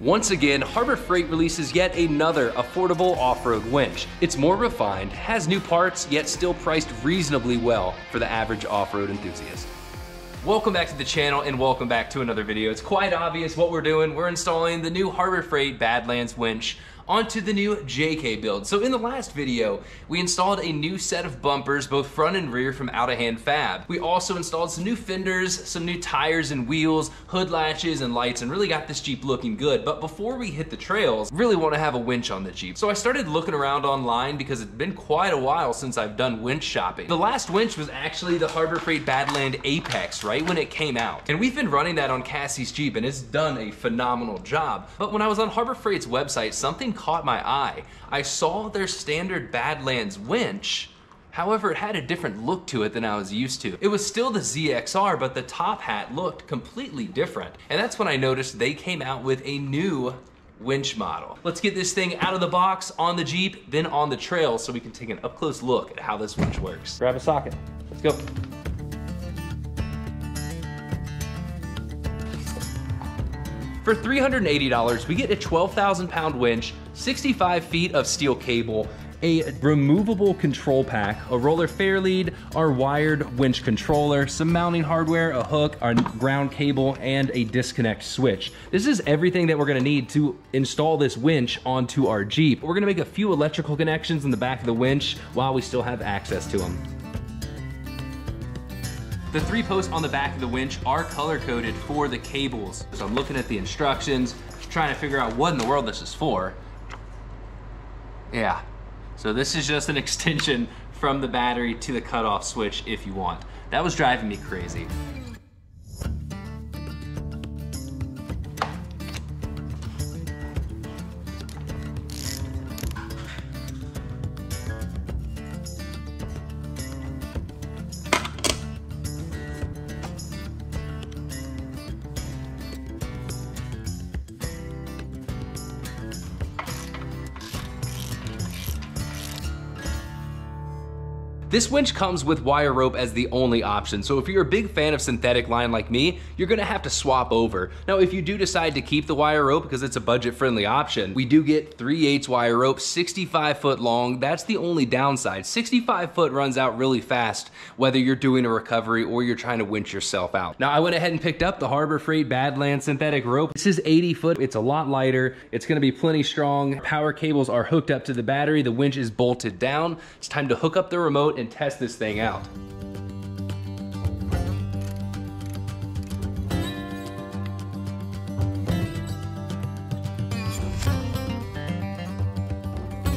Once again, Harbor Freight releases yet another affordable off-road winch. It's more refined, has new parts, yet still priced reasonably well for the average off-road enthusiast. Welcome back to the channel and welcome back to another video. It's quite obvious what we're doing. We're installing the new Harbor Freight Badlands winch onto the new JK build. So in the last video, we installed a new set of bumpers, both front and rear from OuttaHandFab. We also installed some new fenders, some new tires and wheels, hood latches and lights, and really got this Jeep looking good. But before we hit the trails, really want to have a winch on the Jeep. So I started looking around online because it's been quite a while since I've done winch shopping. The last winch was actually the Harbor Freight Badland Apex, right when it came out. And we've been running that on Cassie's Jeep and it's done a phenomenal job. But when I was on Harbor Freight's website, something caught my eye. I saw their standard Badlands winch, However, it had a different look to it than I was used to. It was still the ZXR, but the top hat looked completely different. And that's when I noticed they came out with a new winch model. Let's get this thing out of the box, on the Jeep, then on the trail so we can take an up close look at how this winch works. Grab a socket, let's go. For $380, we get a 12,000 pound winch, 65 feet of steel cable, a removable control pack, a roller fair lead, our wired winch controller, some mounting hardware, a hook, our ground cable, and a disconnect switch. This is everything that we're gonna need to install this winch onto our Jeep. We're gonna make a few electrical connections in the back of the winch while we still have access to them. The three posts on the back of the winch are color coded for the cables. So I'm looking at the instructions, trying to figure out what in the world this is for. Yeah, so this is just an extension from the battery to the cutoff switch if you want. That was driving me crazy. This winch comes with wire rope as the only option, so if you're a big fan of synthetic line like me, you're gonna have to swap over. Now, if you do decide to keep the wire rope because it's a budget-friendly option, we do get 3 8 wire rope, 65 foot long. That's the only downside. 65 foot runs out really fast, whether you're doing a recovery or you're trying to winch yourself out. Now, I went ahead and picked up the Harbor Freight Badland synthetic rope. This is 80 foot. It's a lot lighter. It's gonna be plenty strong. Power cables are hooked up to the battery. The winch is bolted down. It's time to hook up the remote and test this thing out.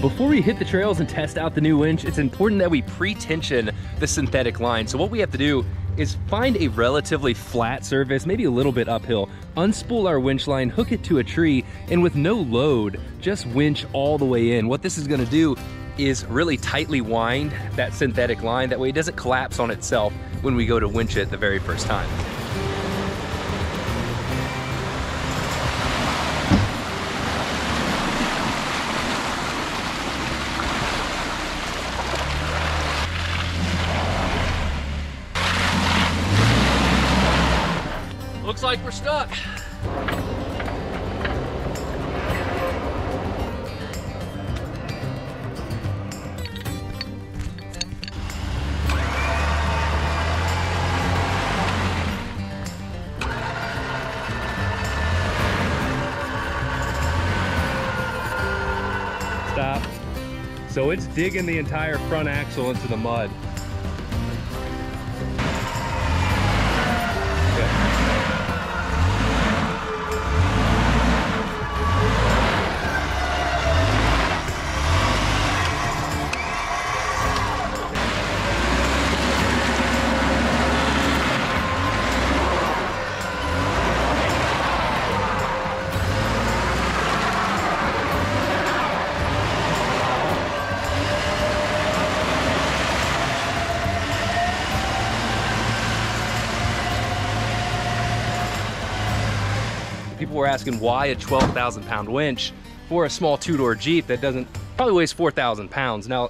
Before we hit the trails and test out the new winch, it's important that we pre-tension the synthetic line. So what we have to do is find a relatively flat surface, maybe a little bit uphill, unspool our winch line, hook it to a tree, and with no load, just winch all the way in. What this is gonna do is really tightly wind that synthetic line. That way it doesn't collapse on itself when we go to winch it the very first time. So it's digging the entire front axle into the mud. People were asking why a 12,000 pound winch for a small two door Jeep that doesn't, probably weighs 4,000 pounds. Now,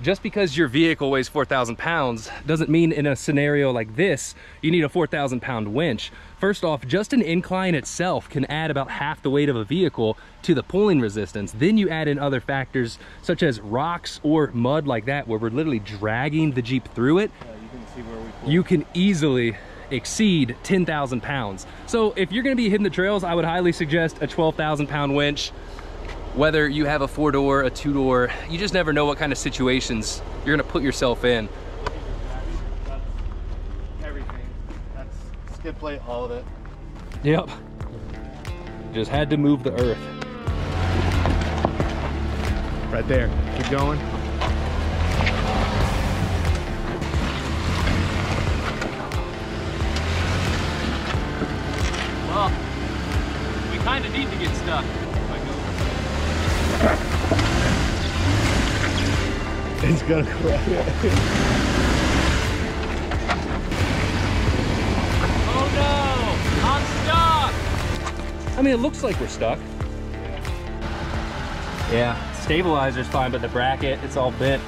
just because your vehicle weighs 4,000 pounds doesn't mean in a scenario like this, you need a 4,000 pound winch. First off, just an incline itself can add about half the weight of a vehicle to the pulling resistance. Then you add in other factors such as rocks or mud like that, where we're literally dragging the Jeep through it. Yeah, you can see where we pull. You can easily exceed 10,000 pounds. So if you're gonna be hitting the trails, I would highly suggest a 12,000 pound winch whether you have a four door, a two door, you just never know what kind of situations you're gonna put yourself in. That's everything. That's skid plate, all of it. Yep. Just had to move the earth. Right there. Keep going. Stuck. It's gonna crack. Oh no! I'm stuck! I mean, it looks like we're stuck. Yeah, stabilizer's fine, but the bracket, it's all bent.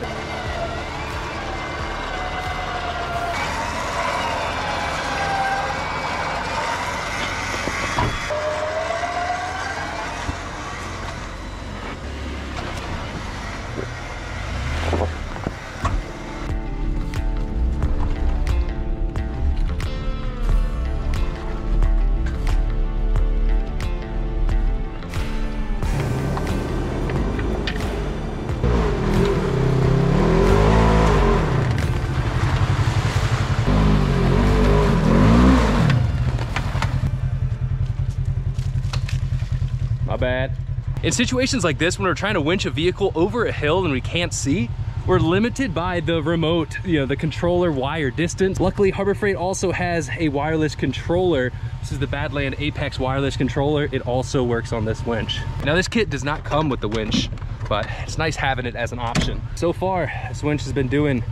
Bad. In situations like this, when we're trying to winch a vehicle over a hill and we can't see, we're limited by the remote, you know, the controller wire distance. Luckily, Harbor Freight also has a wireless controller. This is the Badland Apex wireless controller. It also works on this winch. Now this kit does not come with the winch, but it's nice having it as an option. So far, this winch has been doing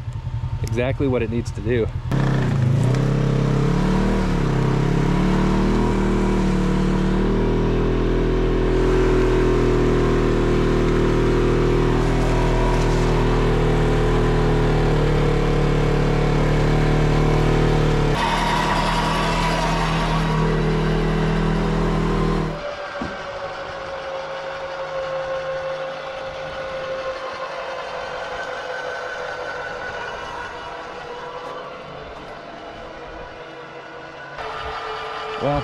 exactly what it needs to do. Well,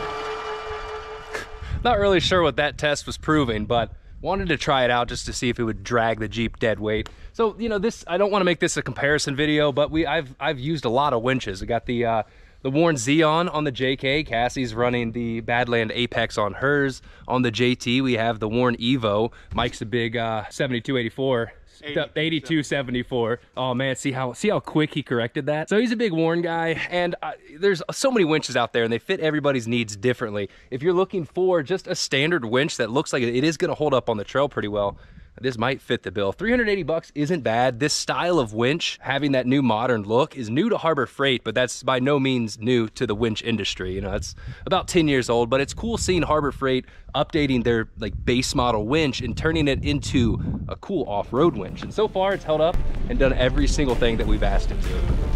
not really sure what that test was proving, but wanted to try it out just to see if it would drag the Jeep dead weight. So, you know, this, I don't want to make this a comparison video, but we, I've, I've used a lot of winches. I got the, uh, the Warn Zeon on the JK. Cassie's running the Badland Apex on hers. On the JT, we have the Warn Evo. Mike's a big uh, 7284 8274 oh man see how see how quick he corrected that? So he's a big Warn guy and uh, there's so many winches out there and they fit everybody's needs differently. If you're looking for just a standard winch that looks like it is going to hold up on the trail pretty well this might fit the bill. 380 bucks isn't bad. This style of winch having that new modern look is new to harbor freight but that's by no means new to the winch industry. You know it's about 10 years old but it's cool seeing harbor freight updating their like base model winch and turning it into a cool off-road winch. And so far it's held up and done every single thing that we've asked it to.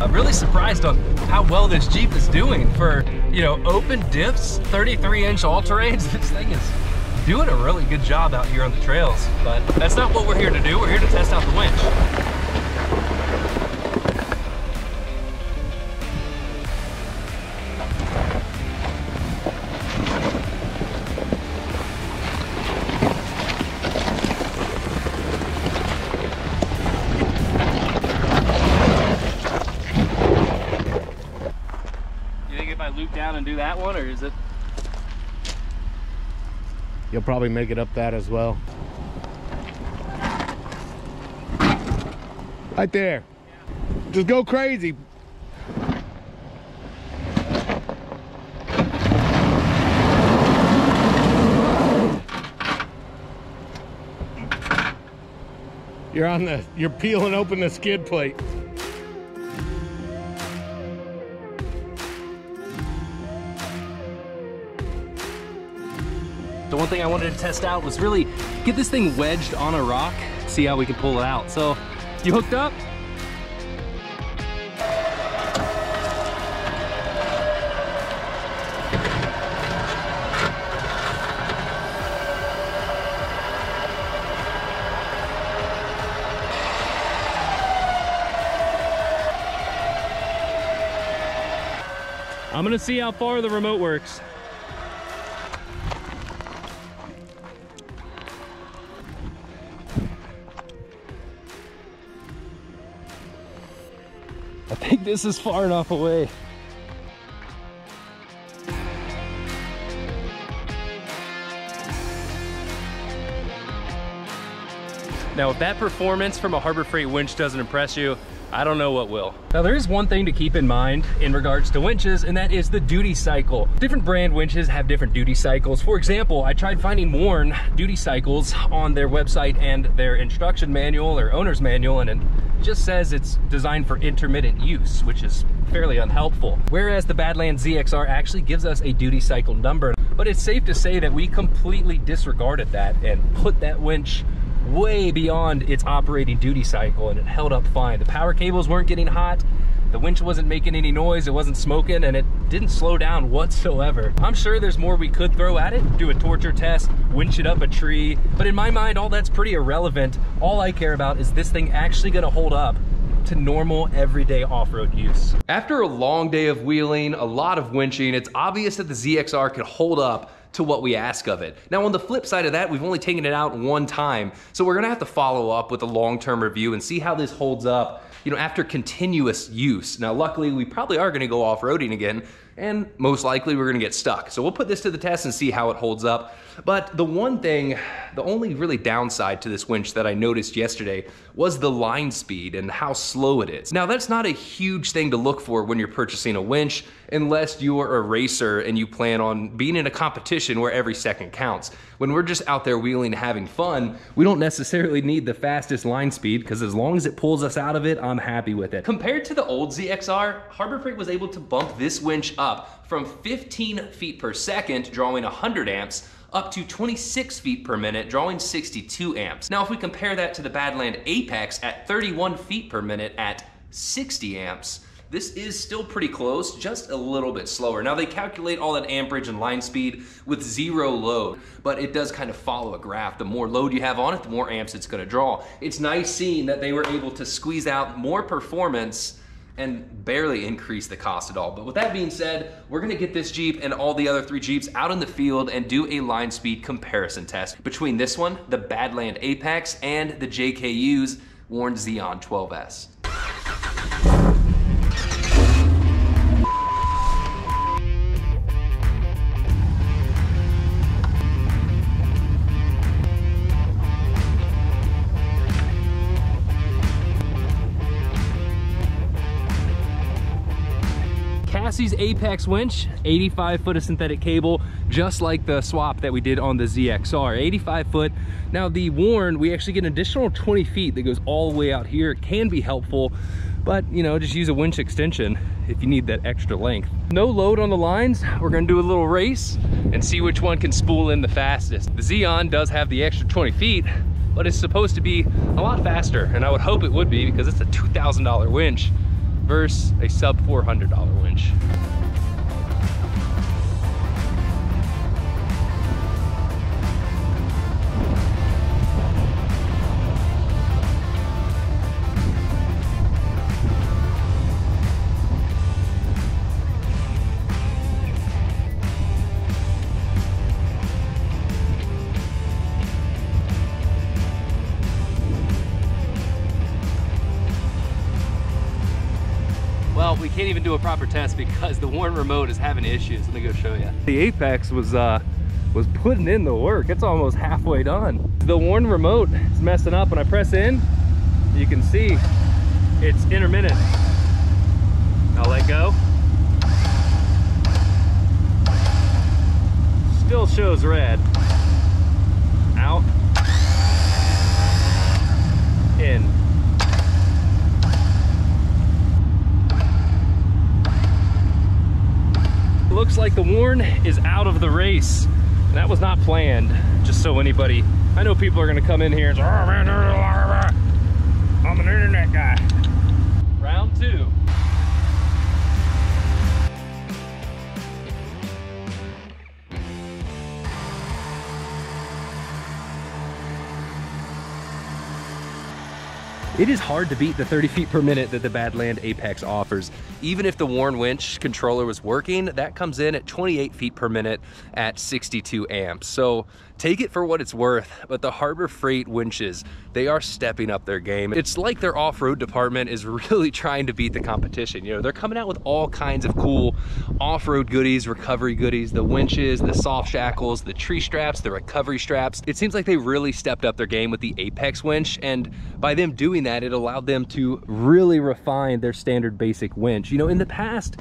I'm really surprised on how well this Jeep is doing for, you know, open diffs, 33 inch all-terrains. This thing is doing a really good job out here on the trails, but that's not what we're here to do. We're here to test out the winch. Probably make it up that as well. Right there. Just go crazy. You're on the, you're peeling open the skid plate. Thing I wanted to test out was really get this thing wedged on a rock, see how we can pull it out. So you hooked up? I'm gonna see how far the remote works. This is far enough away. Now, if that performance from a Harbor Freight winch doesn't impress you, I don't know what will. Now there is one thing to keep in mind in regards to winches and that is the duty cycle. Different brand winches have different duty cycles. For example, I tried finding Warn duty cycles on their website and their instruction manual or owner's manual and it just says it's designed for intermittent use, which is fairly unhelpful. Whereas the Badlands ZXR actually gives us a duty cycle number. But it's safe to say that we completely disregarded that and put that winch way beyond its operating duty cycle and it held up fine. The power cables weren't getting hot, the winch wasn't making any noise, it wasn't smoking, and it didn't slow down whatsoever. I'm sure there's more we could throw at it, do a torture test, winch it up a tree, but in my mind, all that's pretty irrelevant. All I care about is this thing actually gonna hold up to normal everyday off-road use. After a long day of wheeling, a lot of winching, it's obvious that the ZXR can hold up to what we ask of it. Now on the flip side of that, we've only taken it out one time, so we're gonna have to follow up with a long-term review and see how this holds up you know, after continuous use. Now, luckily, we probably are gonna go off-roading again, and most likely we're gonna get stuck. So we'll put this to the test and see how it holds up. But the one thing, the only really downside to this winch that I noticed yesterday was the line speed and how slow it is. Now that's not a huge thing to look for when you're purchasing a winch unless you're a racer and you plan on being in a competition where every second counts. When we're just out there wheeling and having fun, we don't necessarily need the fastest line speed because as long as it pulls us out of it, I'm happy with it. Compared to the old ZXR, Harbor Freight was able to bump this winch up from 15 feet per second, drawing 100 amps, up to 26 feet per minute, drawing 62 amps. Now, if we compare that to the Badland Apex at 31 feet per minute at 60 amps, this is still pretty close, just a little bit slower. Now they calculate all that amperage and line speed with zero load, but it does kind of follow a graph. The more load you have on it, the more amps it's gonna draw. It's nice seeing that they were able to squeeze out more performance and barely increase the cost at all. But with that being said, we're gonna get this Jeep and all the other three Jeeps out in the field and do a line speed comparison test between this one, the Badland Apex, and the JKU's Warn Zeon 12S. Cassie's Apex winch, 85 foot of synthetic cable, just like the swap that we did on the ZXR, 85 foot. Now the Warn, we actually get an additional 20 feet that goes all the way out here. It can be helpful, but you know, just use a winch extension if you need that extra length. No load on the lines. We're gonna do a little race and see which one can spool in the fastest. The Zeon does have the extra 20 feet, but it's supposed to be a lot faster, and I would hope it would be because it's a $2,000 winch versus a sub $400 winch. Can't even do a proper test because the Warn remote is having issues. Let me go show you. The Apex was uh, was putting in the work. It's almost halfway done. The Warn remote is messing up. When I press in, you can see it's intermittent. I'll let go. Still shows red. Out. In. Looks like the Warn is out of the race. That was not planned, just so anybody, I know people are gonna come in here and say, oh, It is hard to beat the 30 feet per minute that the Badland Apex offers. Even if the Warn winch controller was working, that comes in at 28 feet per minute at 62 amps. So take it for what it's worth, but the Harbor Freight winches, they are stepping up their game. It's like their off-road department is really trying to beat the competition. You know, they're coming out with all kinds of cool off-road goodies, recovery goodies, the winches, the soft shackles, the tree straps, the recovery straps. It seems like they really stepped up their game with the Apex winch, and by them doing that, that, it allowed them to really refine their standard basic winch. You know, in the past,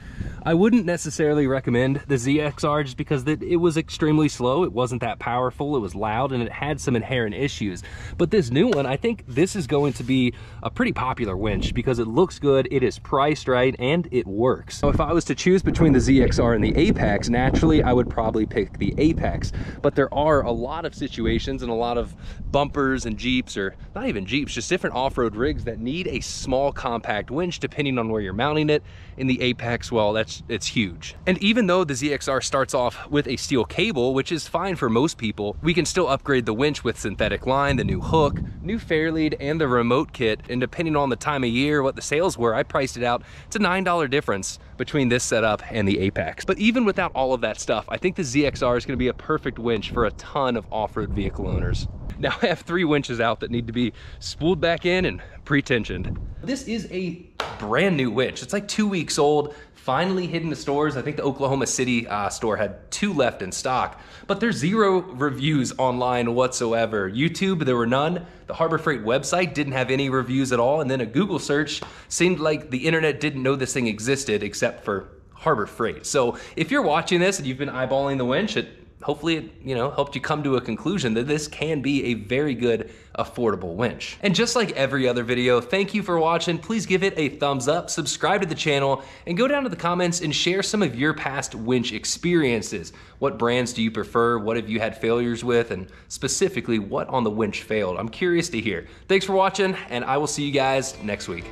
I wouldn't necessarily recommend the ZXR just because that it was extremely slow. It wasn't that powerful. It was loud and it had some inherent issues. But this new one, I think this is going to be a pretty popular winch because it looks good, it is priced right, and it works. So if I was to choose between the ZXR and the Apex, naturally I would probably pick the Apex. But there are a lot of situations and a lot of bumpers and Jeeps, or not even Jeeps, just different off-road rigs that need a small compact winch depending on where you're mounting it. In the Apex, well, that's it's huge. And even though the ZXR starts off with a steel cable, which is fine for most people, we can still upgrade the winch with synthetic line, the new hook, new fairlead, and the remote kit. And depending on the time of year, what the sales were, I priced it out. It's a $9 difference between this setup and the Apex. But even without all of that stuff, I think the ZXR is gonna be a perfect winch for a ton of off-road vehicle owners. Now I have three winches out that need to be spooled back in and pre-tensioned. This is a brand new winch. It's like two weeks old, finally hitting the stores. I think the Oklahoma City uh, store had two left in stock, but there's zero reviews online whatsoever. YouTube, there were none. The Harbor Freight website didn't have any reviews at all. And then a Google search seemed like the internet didn't know this thing existed except for Harbor Freight. So if you're watching this and you've been eyeballing the winch, it hopefully it you know helped you come to a conclusion that this can be a very good affordable winch. And just like every other video, thank you for watching. Please give it a thumbs up, subscribe to the channel, and go down to the comments and share some of your past winch experiences. What brands do you prefer? What have you had failures with? And specifically, what on the winch failed? I'm curious to hear. Thanks for watching, and I will see you guys next week.